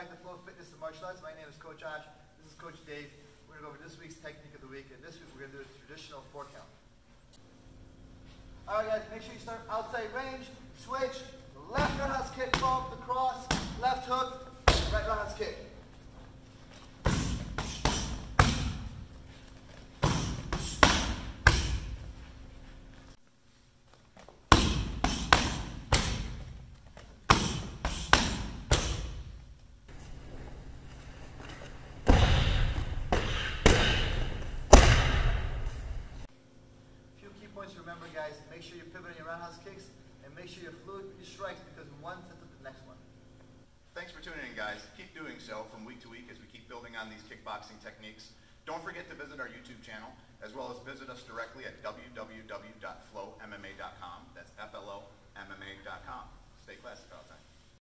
back to FLO Fitness and Martial Arts. My name is Coach Josh. This is Coach Dave. We're going to go over this week's technique of the week, and this week we're going to do a traditional four count. All right, guys, make sure you start outside range, switch, left roundhouse kick, bump, the cross, left hook, right roundhouse kick. Remember, guys. Make sure you're pivoting your roundhouse kicks, and make sure you're fluid your strikes because one sets up the next one. Thanks for tuning in, guys. Keep doing so from week to week as we keep building on these kickboxing techniques. Don't forget to visit our YouTube channel, as well as visit us directly at www.flomma.com. That's F-L-O-M-M-A.com. Stay classy time.